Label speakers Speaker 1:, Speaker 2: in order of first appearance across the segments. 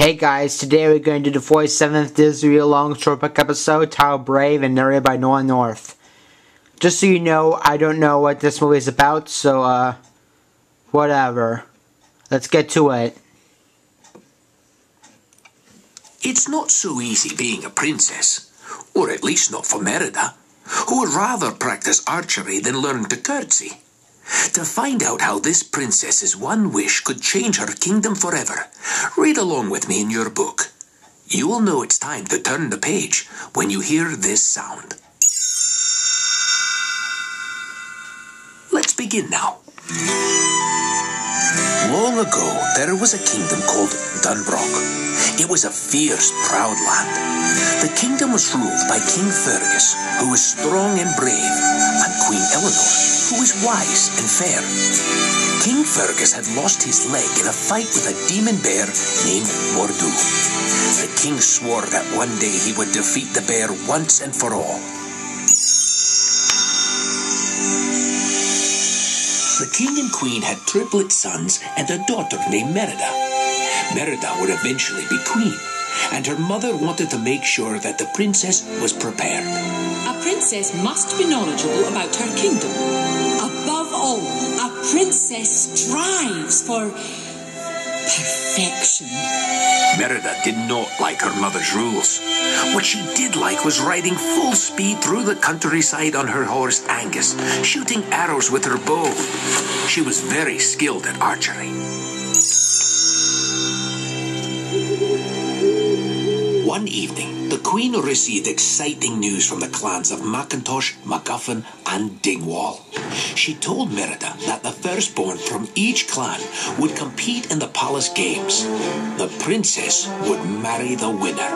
Speaker 1: Hey guys, today we're going to do the 47th Disney Long Short episode titled Brave and narrated by Nolan North. Just so you know, I don't know what this movie is about, so, uh, whatever. Let's get to it.
Speaker 2: It's not so easy being a princess, or at least not for Merida, who would rather practice archery than learn to curtsy. To find out how this princess's one wish could change her kingdom forever, read along with me in your book. You will know it's time to turn the page when you hear this sound. Let's begin now. Long ago, there was a kingdom called Dunbroch. It was a fierce, proud land. The kingdom was ruled by King Fergus, who was strong and brave, and Queen Eleanor, who was wise and fair. King Fergus had lost his leg in a fight with a demon bear named Mordu. The king swore that one day he would defeat the bear once and for all. The king and queen had triplet sons and a daughter named Merida. Merida would eventually be queen, and her mother wanted to make sure that the princess was prepared.
Speaker 3: A princess must be knowledgeable about her kingdom. Above all, a princess strives for perfection.
Speaker 2: Merida did not like her mother's rules. What she did like was riding full speed through the countryside on her horse Angus, shooting arrows with her bow. She was very skilled at archery. One evening, the Queen received exciting news from the clans of Macintosh, MacGuffin, and Dingwall. She told Merida that the firstborn from each clan would compete in the palace games. The princess would marry the winner.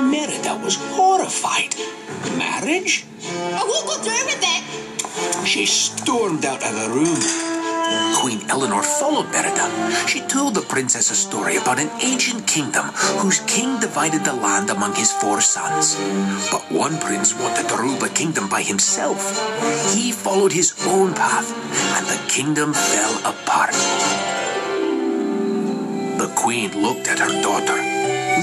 Speaker 2: Merida was horrified. Marriage?
Speaker 4: I won't go through with it.
Speaker 2: She stormed out of the room. Queen Eleanor followed Merida. She told the princess a story about an ancient kingdom whose king divided the land among his four sons. But one prince wanted to rule the kingdom by himself. He followed his own path, and the kingdom fell apart. The queen looked at her daughter.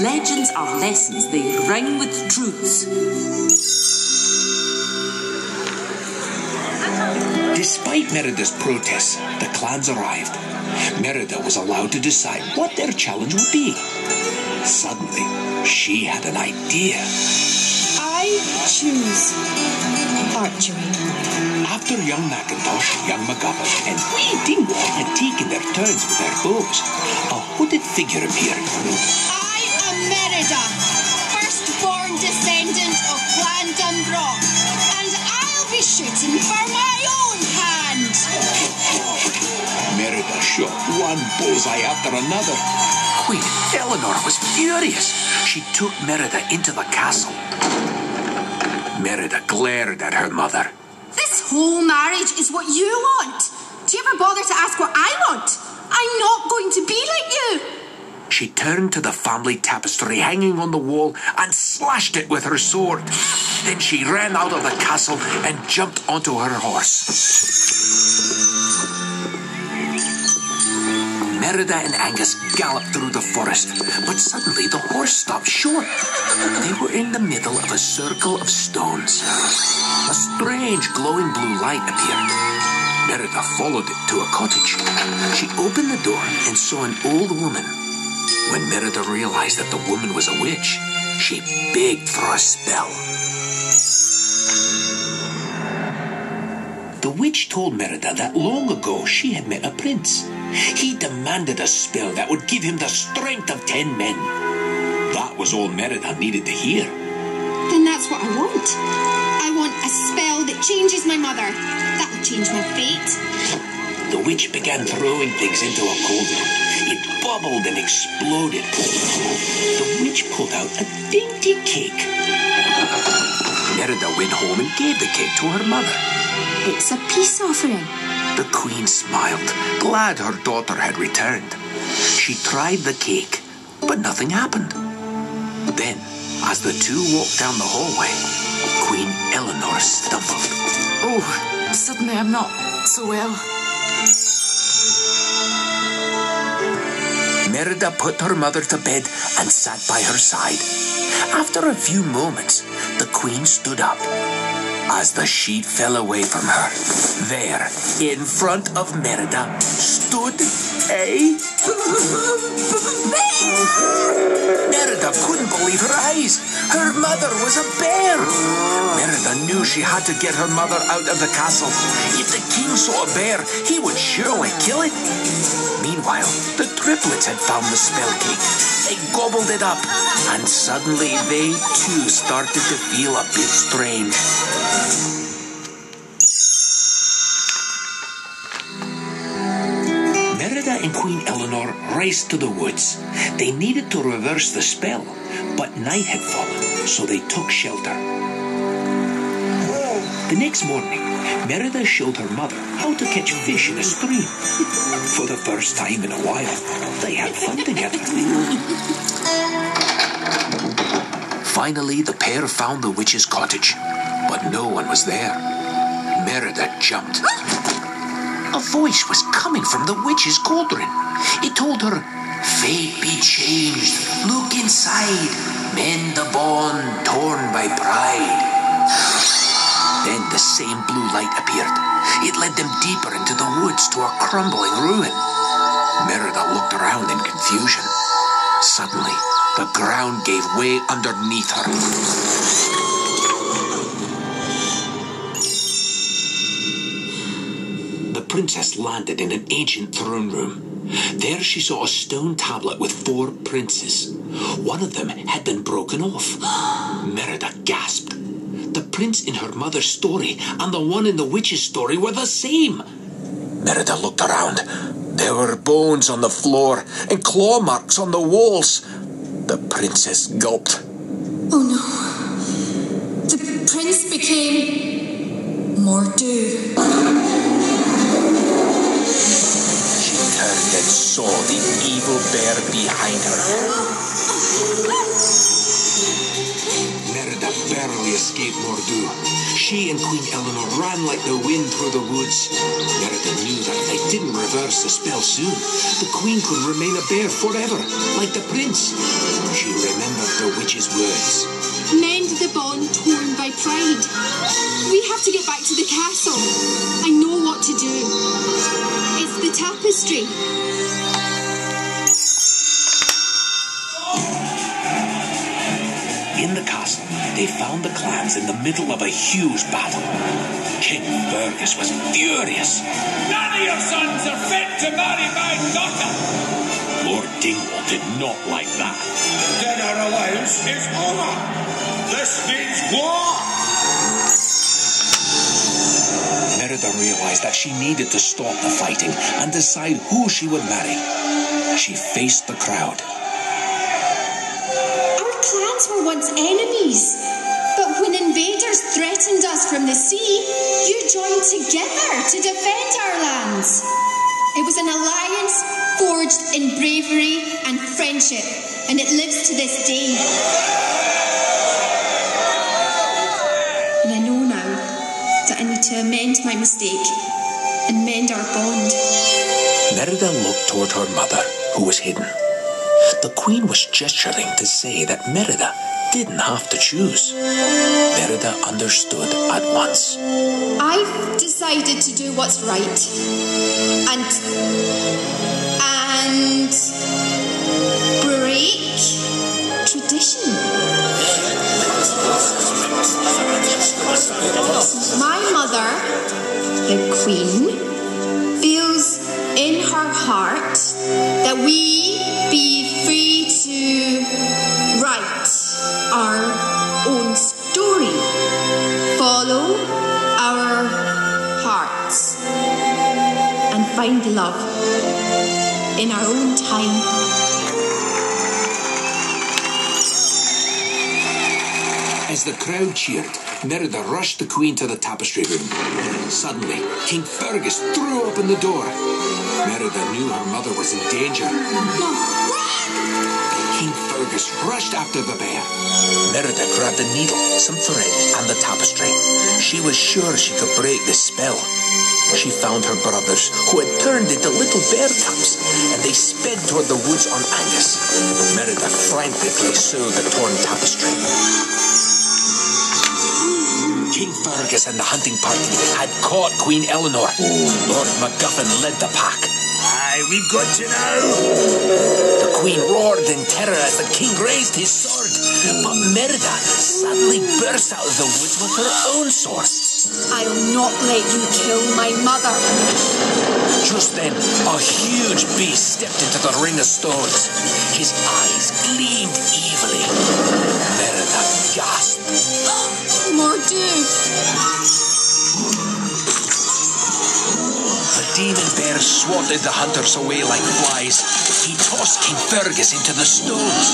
Speaker 3: Legends are lessons, they ring with truths.
Speaker 2: Despite Merida's protests, the clans arrived. Merida was allowed to decide what their challenge would be. Suddenly, she had an idea.
Speaker 4: I choose archery.
Speaker 2: After young Macintosh, young MacGuffin, and wee Dingwall had taken their turns with their bows, a hooded figure appeared.
Speaker 4: I am Merida, firstborn descendant of Clan Dunbroch, and I'll be shooting for my own hand.
Speaker 2: Merida shot one bullseye after another. Queen Eleanor was furious. She took Merida into the castle. Merida glared at her mother.
Speaker 4: This whole marriage is what you want. Do you ever bother to ask what I want? I'm not going to be like you.
Speaker 2: She turned to the family tapestry hanging on the wall and slashed it with her sword. Then she ran out of the castle and jumped onto her horse. Merida and Angus galloped through the forest, but suddenly the horse stopped short. They were in the middle of a circle of stones. A strange glowing blue light appeared. Merida followed it to a cottage. She opened the door and saw an old woman. When Merida realized that the woman was a witch, she begged for a spell. The witch told Merida that long ago she had met a prince. He demanded a spell that would give him the strength of ten men. That was all Merida needed to hear.
Speaker 4: Then that's what I want. I want a spell that changes my mother. That will change my fate.
Speaker 2: The witch began throwing things into a cauldron. It bubbled and exploded. The witch pulled out a dainty cake. Merida went home and gave the cake to her mother.
Speaker 4: It's a peace offering.
Speaker 2: The queen smiled, glad her daughter had returned. She tried the cake, but nothing happened. Then, as the two walked down the hallway, Queen Eleanor stumbled.
Speaker 5: Oh, suddenly I'm not so well.
Speaker 2: Merida put her mother to bed and sat by her side. After a few moments, the queen stood up. As the sheet fell away from her, there, in front of Merida, stood a bear! Merida couldn't believe her eyes. Her mother was a bear. Merida knew she had to get her mother out of the castle. If the king saw a bear, he would surely kill it. Meanwhile, the triplets had found the spell cake. They gobbled it up, and suddenly they too started to feel a bit strange. Merida and Queen Eleanor raced to the woods. They needed to reverse the spell, but night had fallen, so they took shelter. The next morning, Merida showed her mother how to catch fish in a stream. For the first time in a while, they had fun together. Finally, the pair found the witch's cottage, but no one was there. Merida jumped. A voice was coming from the witch's cauldron. It told her, Fate be changed. Look inside. Mend the bond torn by pride. Then the same blue light appeared. It led them deeper into the woods to a crumbling ruin. Merida looked around in confusion. Suddenly, the ground gave way underneath her. The princess landed in an ancient throne room. There she saw a stone tablet with four princes. One of them had been broken off. Merida gasped. The prince in her mother's story and the one in the witch's story were the same. Merida looked around. There were bones on the floor and claw marks on the walls. The princess gulped.
Speaker 4: Oh no. The prince became Mordu.
Speaker 2: She turned and saw the evil bear behind her. Barely escaped Mordu. She and Queen Eleanor ran like the wind through the woods. Merida knew that if they didn't reverse the spell soon, the queen could remain a bear forever, like the prince. She remembered the witch's words.
Speaker 4: Mend the bond torn by pride. We have to get back to the castle. I know what to do. It's the tapestry.
Speaker 2: They found the clans in the middle of a huge battle. King Fergus was furious.
Speaker 6: None of your sons are fit to marry my daughter.
Speaker 2: Lord Dingwall did not like that.
Speaker 6: Dinner allowance is over. This means war.
Speaker 2: Merida realized that she needed to stop the fighting and decide who she would marry. She faced the crowd.
Speaker 4: Our clans were once enemies. Threatened us from the sea, you joined together to defend our lands. It was an alliance forged in bravery and friendship, and it lives to this day. And I know now that I need to amend my mistake and mend our bond.
Speaker 2: Merida looked toward her mother, who was hidden. The queen was gesturing to say that Merida didn't have to choose. Merida understood at once.
Speaker 4: I've decided to do what's right. And. and. break tradition. My mother, the Queen, find love in our own time.
Speaker 2: As the crowd cheered, Merida rushed the queen to the tapestry room. Suddenly, King Fergus threw open the door. Merida knew her mother was in danger. King Fergus rushed after the bear. Merida grabbed a needle, some thread, and the tapestry. She was sure she could break the spell. She found her brothers, who had turned into little bear cubs, and they sped toward the woods on Angus. Merida frantically sewed the torn tapestry. King Fergus and the hunting party had caught Queen Eleanor. Lord MacGuffin led the pack.
Speaker 6: Aye, we've got you now.
Speaker 2: The queen roared in terror as the king raised his sword. But Merida suddenly burst out of the woods with her own sword.
Speaker 4: I'll not let you kill my mother.
Speaker 2: Just then, a huge beast stepped into the ring of stones. His eyes gleamed evilly. Merida gasped.
Speaker 4: Mordu.
Speaker 2: The demon bear swatted the hunters away like flies. He tossed King Fergus into the stones.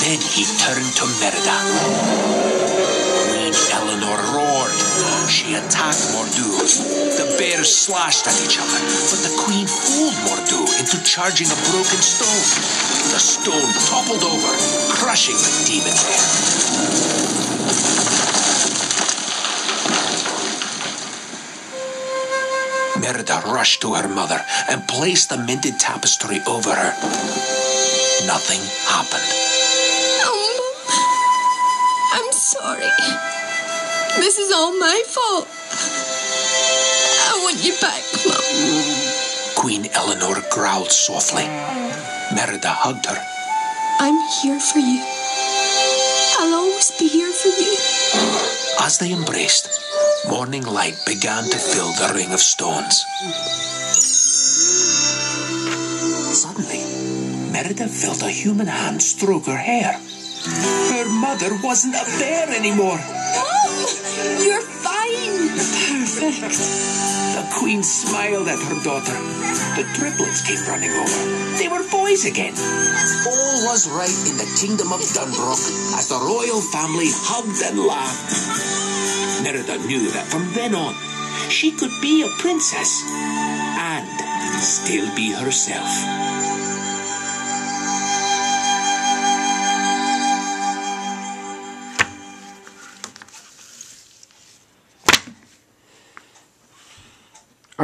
Speaker 2: Then he turned to Merida. Eleanor roared. She attacked Mordu. The bears slashed at each other, but the queen fooled Mordu into charging a broken stone. The stone toppled over, crushing the demon bear. Merida rushed to her mother and placed the minted tapestry over her. Nothing happened.
Speaker 4: Mum. I'm sorry. This is all my fault. I want you back, Mum.
Speaker 2: Queen Eleanor growled softly. Merida hugged her.
Speaker 4: I'm here for you. I'll always be here for you.
Speaker 2: As they embraced, morning light began to fill the ring of stones. Suddenly, Merida felt a human hand stroke her hair. Her mother wasn't a bear anymore.
Speaker 4: You're fine.
Speaker 2: Perfect. The queen smiled at her daughter. The triplets came running over. They were boys again. All was right in the kingdom of Dunbroch as the royal family hugged and laughed. Merida knew that from then on, she could be a princess and still be herself.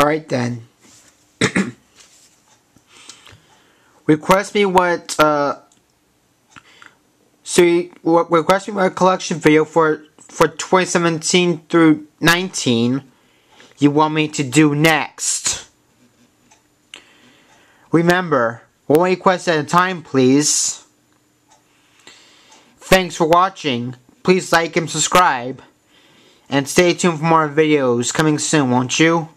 Speaker 1: Alright then. request me what, uh, so you, what, request me what collection video for, for 2017 through 19 you want me to do next. Remember, one request at a time, please. Thanks for watching. Please like and subscribe. And stay tuned for more videos coming soon, won't you?